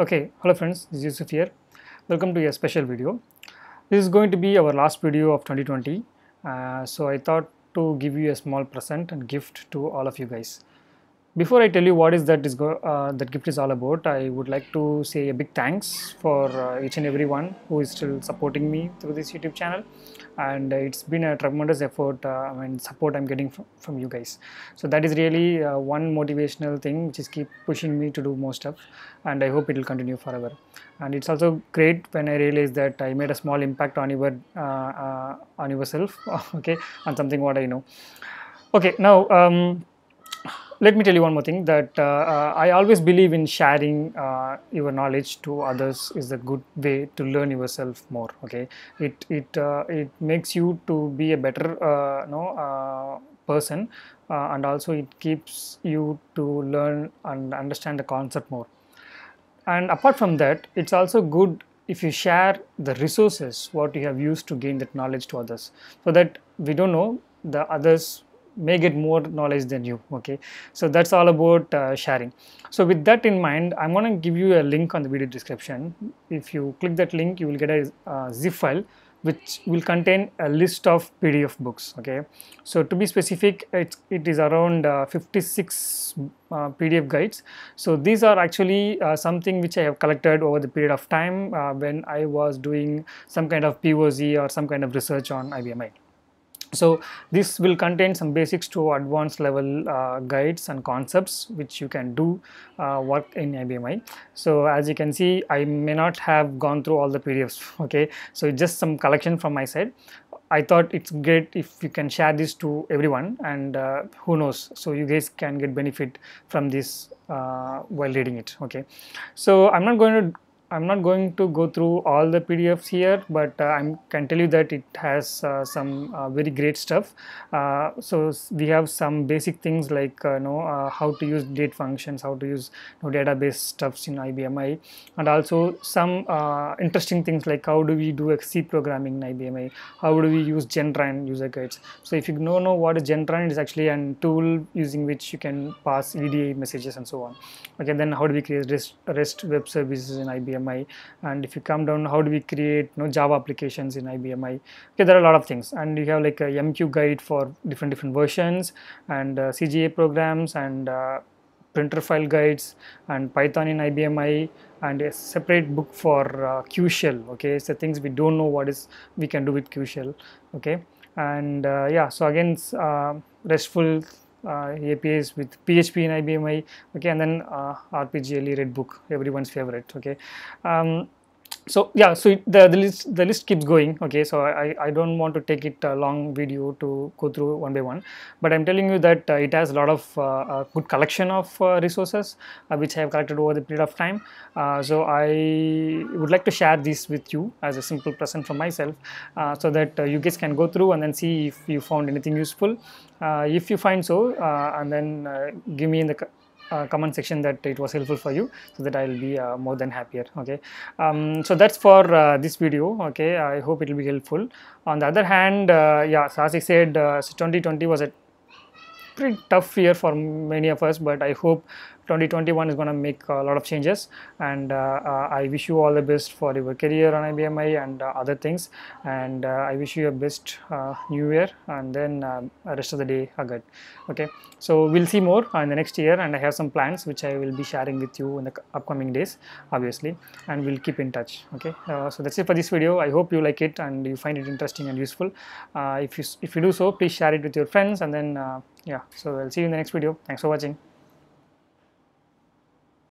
Okay, hello friends, this is Yusuf here. Welcome to a special video. This is going to be our last video of 2020. Uh, so I thought to give you a small present and gift to all of you guys. Before I tell you what is that is uh, that gift is all about, I would like to say a big thanks for uh, each and everyone who is still supporting me through this YouTube channel, and it's been a tremendous effort uh, and support I'm getting from, from you guys. So that is really uh, one motivational thing which is keep pushing me to do more stuff, and I hope it will continue forever. And it's also great when I realize that I made a small impact on your uh, uh, on yourself, okay, on something what I know. Okay, now. Um, let me tell you one more thing that uh, uh, I always believe in sharing uh, your knowledge to others is a good way to learn yourself more. Okay, it it uh, it makes you to be a better uh, no person, and also it keeps you to learn and understand the concept more. And apart from that, it's also good if you share the resources what you have used to gain that knowledge to others, so that we don't know the others may get more knowledge than you okay? So that's all about uh, sharing. So with that in mind i'm going to give you a link on the video description. If you click that link you will get a uh, zip file which will contain a list of pdf books okay? So to be specific it's, it is around uh, 56 uh, pdf guides. So these are actually uh, something which i have collected over the period of time uh, when i was doing some kind of poc or some kind of research on ibmi so this will contain some basics to advanced level uh, guides and concepts which you can do uh, work in IBMI. So as you can see I may not have gone through all the PDFs okay so just some collection from my side. I thought it's great if you can share this to everyone and uh, who knows so you guys can get benefit from this uh, while reading it okay. So I'm not going to I'm not going to go through all the PDFs here, but uh, I can tell you that it has uh, some uh, very great stuff. Uh, so we have some basic things like uh, you know uh, how to use date functions, how to use you know, database stuffs in IBMI, and also some interesting things like how do we do C programming in IBMI, how do we use Gentran user guides. So if you don't know what is Gentran, it is actually a tool using which you can pass EDI messages and so on. Okay, then how do we create REST, REST web services in IBM? And if you come down how do we create you know, Java applications in IBMI okay there are a lot of things. And you have like a MQ guide for different different versions and uh, CGI programs and uh, printer file guides and Python in IBMI and a separate book for uh, QShell okay? So things we don't know what is we can do with QShell okay? And uh, yeah so again uh, RESTful APIs with PHP in IBMI, okay, and then uh, RPGLE Redbook, everyone's favorite, okay. Um, so yeah so the, the list the list keeps going okay? So i i don't want to take it a long video to go through one by one. But i'm telling you that uh, it has a lot of uh, good collection of uh, resources uh, which i have collected over the period of time. Uh, so i would like to share this with you as a simple present from myself uh, so that you guys can go through and then see if you found anything useful. If you find so and then give me in the uh, comment section that it was helpful for you so that I'll be uh, more than happier okay? Um, so that's for uh, this video okay? I hope it will be helpful. On the other hand uh, yeah so as I said uh, 2020 was a pretty tough year for many of us but I hope 2021 is going to make a lot of changes. And uh, uh, I wish you all the best for your career on IBMI and uh, other things. And I wish you a best new year. And then rest of the day good. Okay? So we'll see more in the next year. And I have some plans which I will be sharing with you in the upcoming days obviously. And we'll keep in touch. Okay? So that's it for this video. I hope you like it and you find it interesting and useful. If you if you do so please share it with your friends. And then yeah. So I'll see you in the next video. Thanks for watching